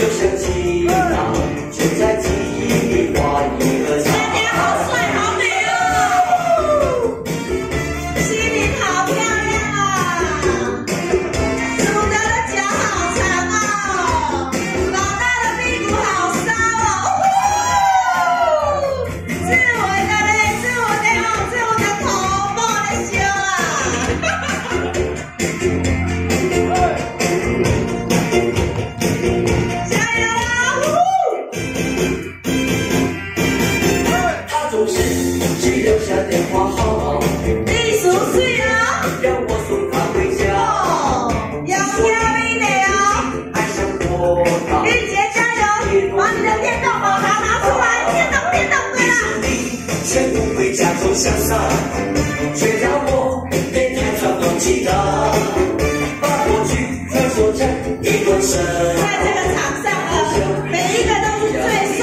就像气泡就在记忆你却不会假装潇洒，却让我每天唱动吉他，把过去传说成一段神在这个场上的每一个都是最帅、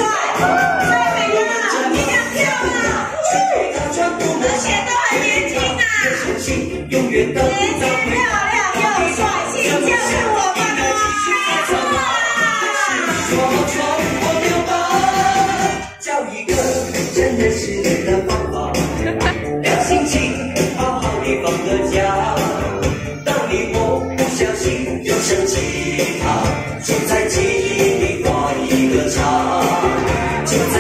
最美的，一定要跳啊！给她全部而且都很年轻啊，相信永远都年轻认识你的方法，让心情好好的放个假。当你我不小心又想起他，就在记忆里画一个叉，就在记忆里画一个叉。